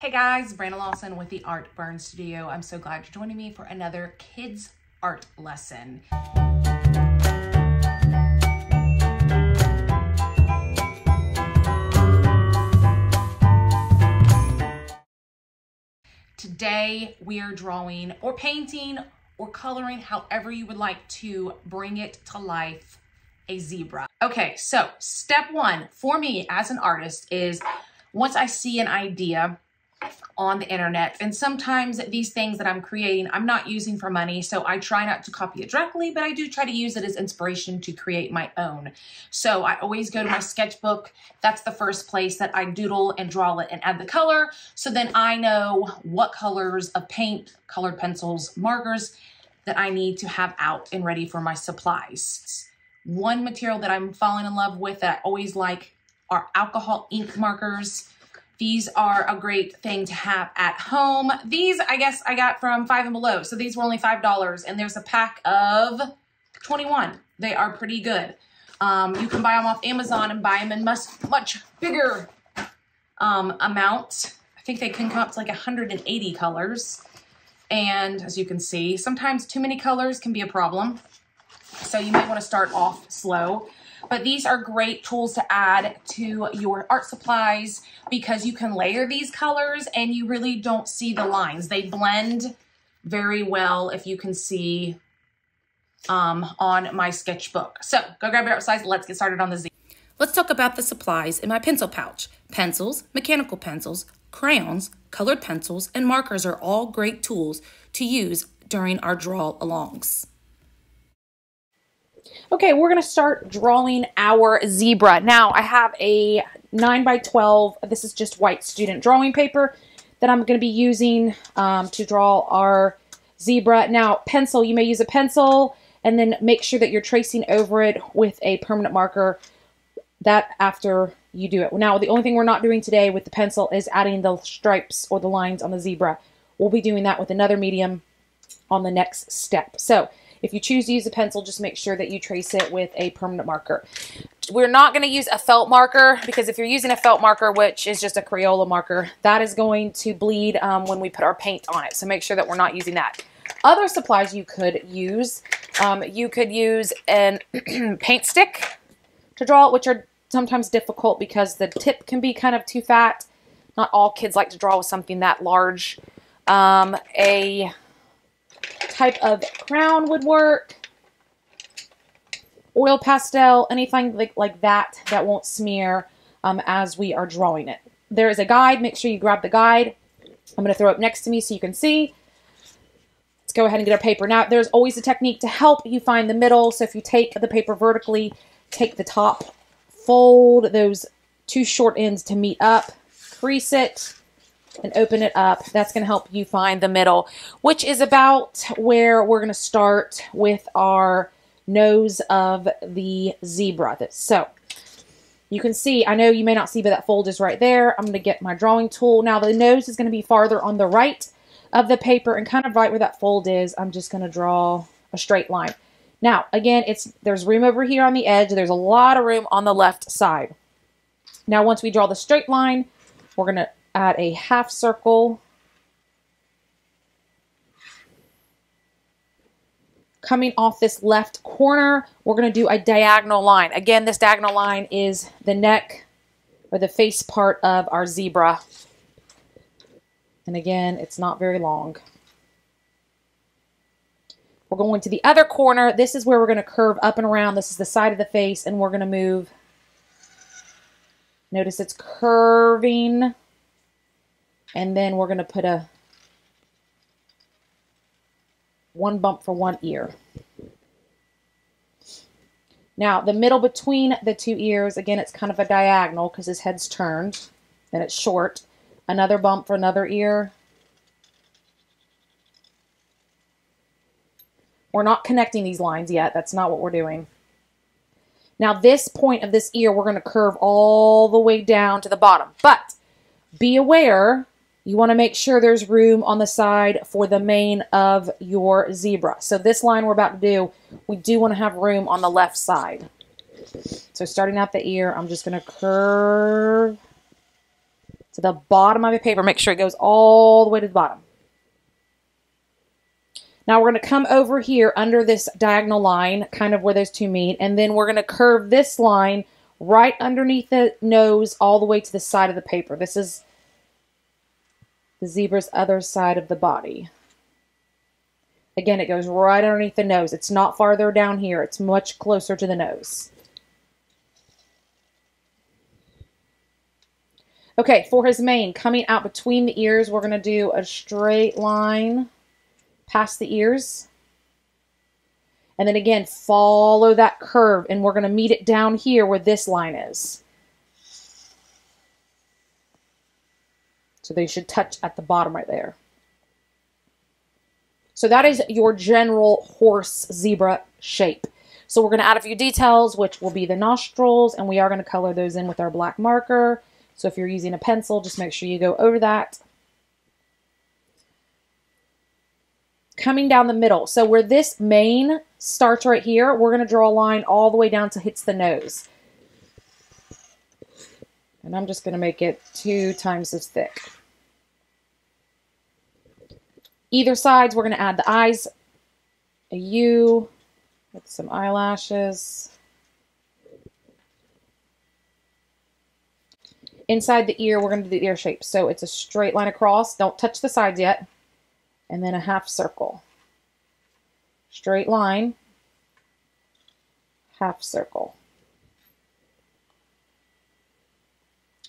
Hey guys, Brannan Lawson with the Art Barn Studio. I'm so glad you're joining me for another kids art lesson. Today we are drawing or painting or coloring however you would like to bring it to life a zebra. Okay, so step one for me as an artist is once I see an idea, on the internet. And sometimes these things that I'm creating, I'm not using for money. So I try not to copy it directly, but I do try to use it as inspiration to create my own. So I always go to my sketchbook. That's the first place that I doodle and draw it and add the color. So then I know what colors of paint, colored pencils, markers that I need to have out and ready for my supplies. One material that I'm falling in love with that I always like are alcohol ink markers. These are a great thing to have at home. These, I guess, I got from Five and Below. So these were only $5 and there's a pack of 21. They are pretty good. Um, you can buy them off Amazon and buy them in much, much bigger um, amount. I think they can come up to like 180 colors. And as you can see, sometimes too many colors can be a problem. So you might want to start off slow. But these are great tools to add to your art supplies because you can layer these colors and you really don't see the lines. They blend very well if you can see um, on my sketchbook. So go grab your art supplies. Let's get started on the Z. Let's talk about the supplies in my pencil pouch. Pencils, mechanical pencils, crayons, colored pencils, and markers are all great tools to use during our draw alongs. Okay, we're to start drawing our zebra. Now, I have a 9 by 12. This is just white student drawing paper that I'm to be using um, to draw our zebra. Now, pencil, you may use a pencil and then make sure that you're tracing over it with a permanent marker that after you do it. Now, the only thing we're not doing today with the pencil is adding the stripes or the lines on the zebra. We'll be doing that with another medium on the next step. So if you choose to use a pencil, just make sure that you trace it with a permanent marker. We're not going to use a felt marker because if you're using a felt marker, which is just a Crayola marker, that is going to bleed um, when we put our paint on it. So make sure that we're not using that. Other supplies you could use, um, you could use an paint stick to draw which are sometimes difficult because the tip can be kind of too fat. Not all kids like to draw with something that large. Um, a type of crown would work. Oil pastel, anything like, like that that won't smear um, as we are drawing it. There is a guide. Make sure you grab the guide. I'm going to throw it next to me so you can see. Let's go ahead and get our paper. Now, there's always a technique to help you find the middle. So if you take the paper vertically, take the top, fold those two short ends to meet up, crease it, and open it up. That's going to help you find the middle, which is about where we're going to start with our nose of the zebra. So you can see, I know you may not see, but that fold is right there. I'm going to get my drawing tool. Now the nose is going to be farther on the right of the paper and kind of right where that fold is, I'm just going to draw a straight line. Now, again, it's there's room over here on the edge. There's a lot of room on the left side. Now, once we draw the straight line, we're going to add a half circle. Coming off this left corner, we're going to do a diagonal line. Again, this diagonal line is the neck or the face part of our zebra. And again, it's not very long. We're going to the other corner. This is where we're going to curve up and around. This is the side of the face, and we're going to move. Notice it's curving and then we're going to put a one bump for one ear. Now, the middle between the two ears, again, it's kind of a diagonal because his head's turned and it's short. Another bump for another ear. We're not connecting these lines yet. That's not what we're doing. Now, this point of this ear, we're going to curve all the way down to the bottom. But be aware you want to make sure there's room on the side for the mane of your zebra. So this line we're about to do, we do want to have room on the left side. So starting out the ear, I'm just going to curve to the bottom of your paper. Make sure it goes all the way to the bottom. Now we're going to come over here under this diagonal line, kind of where those two meet, and then we're going to curve this line right underneath the nose all the way to the side of the paper. This is the zebra's other side of the body. Again, it goes right underneath the nose. It's not farther down here. It's much closer to the nose. Okay, for his mane, coming out between the ears, we're going to do a straight line past the ears. And then again, follow that curve, and we're going to meet it down here where this line is. So they should touch at the bottom right there. So that is your general horse zebra shape. So we're going to add a few details, which will be the nostrils, and we are going to color those in with our black marker. So if you're using a pencil, just make sure you go over that. Coming down the middle. So where this mane starts right here, we're going to draw a line all the way down to hits the nose. And I'm just going to make it two times as thick. Either sides, we're going to add the eyes, a U with some eyelashes. Inside the ear, we're going to do the ear shape. So it's a straight line across. Don't touch the sides yet. And then a half circle. Straight line. Half circle.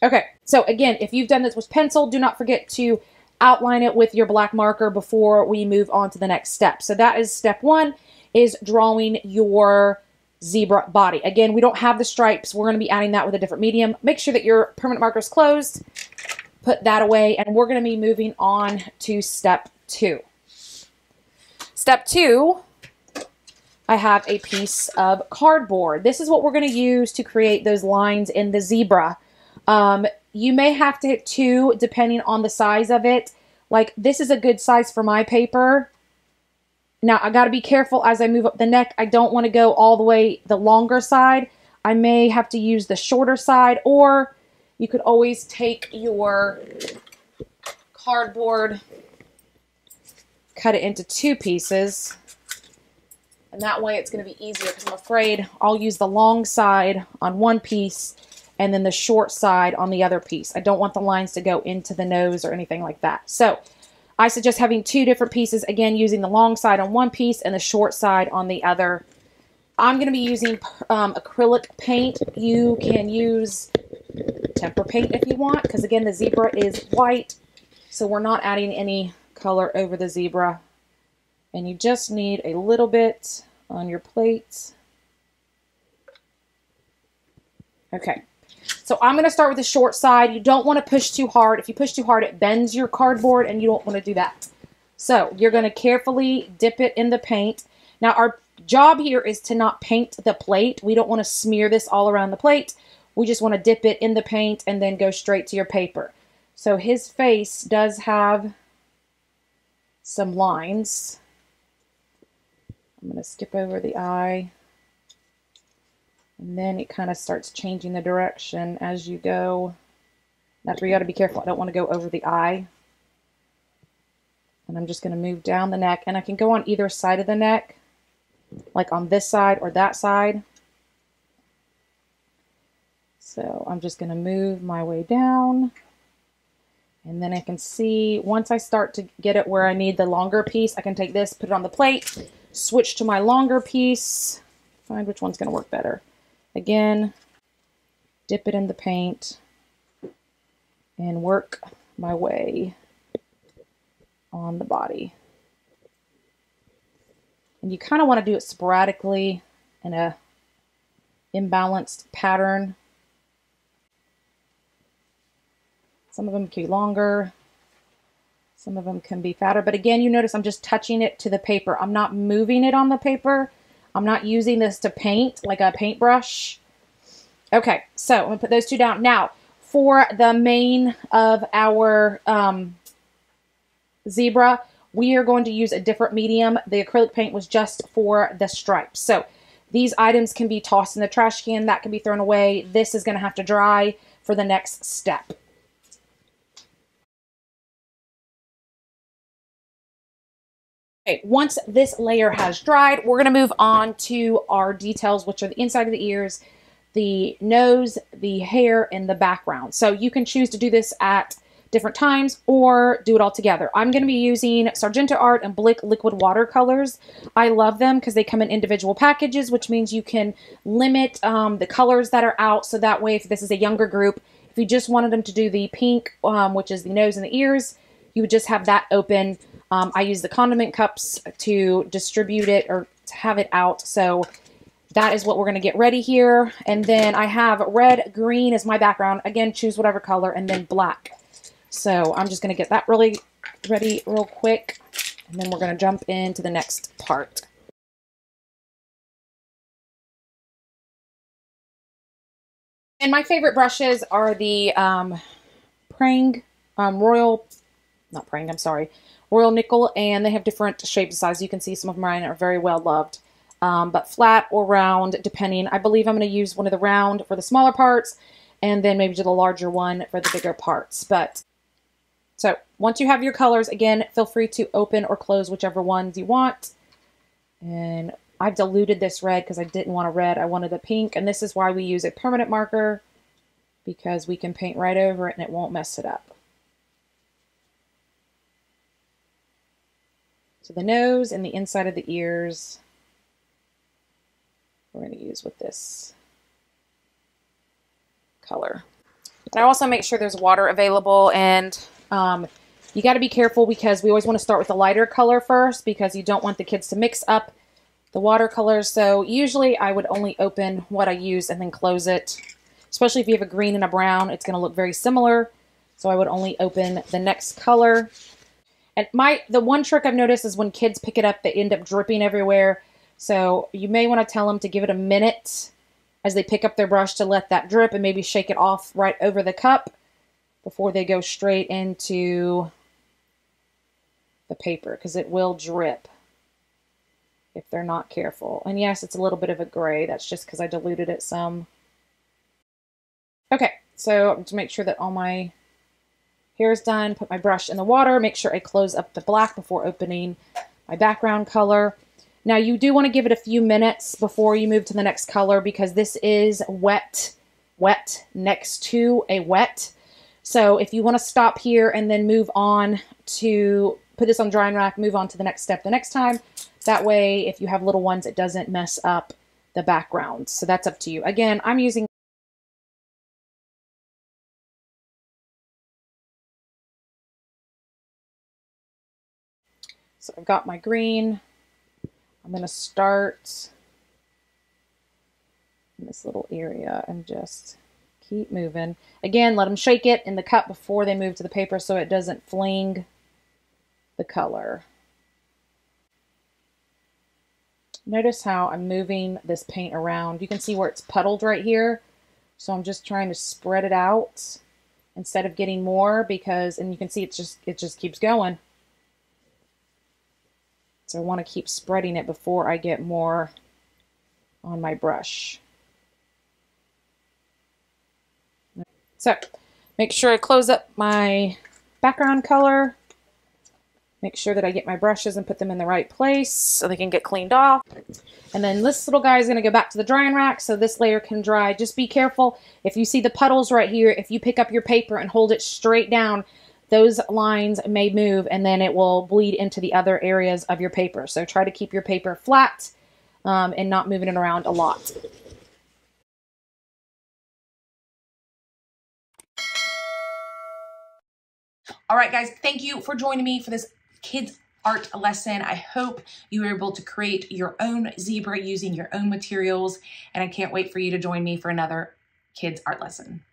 Okay, so again, if you've done this with pencil, do not forget to outline it with your black marker before we move on to the next step. So that is step one, is drawing your zebra body. Again, we don't have the stripes. We're going to be adding that with a different medium. Make sure that your permanent marker is closed. Put that away, and we're going to be moving on to step two. Step two, I have a piece of cardboard. This is what we're going to use to create those lines in the zebra. Um, you may have to hit two depending on the size of it. Like this is a good size for my paper. Now, I got to be careful as I move up the neck. I don't want to go all the way the longer side. I may have to use the shorter side, or you could always take your cardboard, cut it into two pieces, and that way it's going to be easier because I'm afraid I'll use the long side on one piece and then the short side on the other piece. I don't want the lines to go into the nose or anything like that. So I suggest having two different pieces, again, using the long side on one piece and the short side on the other. I'm going to be using um, acrylic paint. You can use tempera paint if you want, because again, the zebra is white, so we're not adding any color over the zebra. And you just need a little bit on your plate. Okay, so I'm going to start with the short side. You don't want to push too hard. If you push too hard, it bends your cardboard, and you don't want to do that. So you're going to carefully dip it in the paint. Now, our job here is to not paint the plate. We don't want to smear this all around the plate. We just want to dip it in the paint and then go straight to your paper. So his face does have some lines. I'm going to skip over the eye. And then it kind of starts changing the direction as you go. That's where you got to be careful. I don't want to go over the eye. And I'm just going to move down the neck. And I can go on either side of the neck, like on this side or that side. So I'm just going to move my way down. And then I can see, once I start to get it where I need the longer piece, I can take this, put it on the plate, switch to my longer piece, find which one's going to work better. Again, dip it in the paint and work my way on the body. And you kind of want to do it sporadically in a imbalanced pattern. Some of them can be longer. Some of them can be fatter. But again, you notice I'm just touching it to the paper. I'm not moving it on the paper. I'm not using this to paint like a paintbrush. Okay, so I'm to put those two down. Now, for the mane of our um, zebra, we are going to use a different medium. The acrylic paint was just for the stripes. So these items can be tossed in the trash can. That can be thrown away. This is going to have to dry for the next step. Okay, once this layer has dried, we're to move on to our details, which are the inside of the ears, the nose, the hair, and the background. So you can choose to do this at different times or do it all together. I'm going to be using Sargent Art and Blick Liquid Watercolors. I love them because they come in individual packages, which means you can limit um, the colors that are out. So that way, if this is a younger group, if you just wanted them to do the pink, um, which is the nose and the ears, you would just have that open. Um, I use the condiment cups to distribute it or to have it out. So that is what we're going to get ready here. And then I have red, green as my background. Again, choose whatever color and then black. So I'm just going to get that really ready real quick. And then we're going to jump into the next part. And my favorite brushes are the um, Prang um, Royal, not Prang, I'm sorry, Royal Nickel, and they have different shapes and sizes. You can see some of mine are very well loved, um, but flat or round, depending. I believe I'm going to use one of the round for the smaller parts, and then maybe do the larger one for the bigger parts. But so once you have your colors, again, feel free to open or close whichever ones you want. And I've diluted this red because I didn't want a red. I wanted a pink. And this is why we use a permanent marker because we can paint right over it and it won't mess it up. So the nose and the inside of the ears, we're going to use with this color. I also make sure there's water available and um, you got to be careful because we always want to start with the lighter color first because you don't want the kids to mix up the watercolors. So usually I would only open what I use and then close it. Especially if you have a green and a brown, it's going to look very similar. So I would only open the next color. And my the one trick I've noticed is when kids pick it up, they end up dripping everywhere. So you may want to tell them to give it a minute as they pick up their brush to let that drip and maybe shake it off right over the cup before they go straight into the paper because it will drip if they're not careful. And yes, it's a little bit of a gray. That's just because I diluted it some. Okay, so to make sure that all my hair is done, put my brush in the water, make sure I close up the black before opening my background color. Now you do want to give it a few minutes before you move to the next color because this is wet, wet next to a wet. So if you want to stop here and then move on to put this on drying rack, move on to the next step the next time. That way, if you have little ones, it doesn't mess up the background. So that's up to you. Again, I'm using So I've got my green. I'm going to start in this little area and just keep moving. Again, let them shake it in the cup before they move to the paper so it doesn't fling the color. Notice how I'm moving this paint around. You can see where it's puddled right here. So I'm just trying to spread it out instead of getting more because, and you can see it's just, it just keeps going. So I want to keep spreading it before I get more on my brush. So make sure I close up my background color. Make sure that I get my brushes and put them in the right place so they can get cleaned off. And then this little guy is going to go back to the drying rack so this layer can dry. Just be careful. If you see the puddles right here, if you pick up your paper and hold it straight down, those lines may move and then it will bleed into the other areas of your paper. So try to keep your paper flat um, and not moving it around a lot. All right, guys, thank you for joining me for this kids art lesson. I hope you were able to create your own zebra using your own materials, and I can't wait for you to join me for another kids art lesson.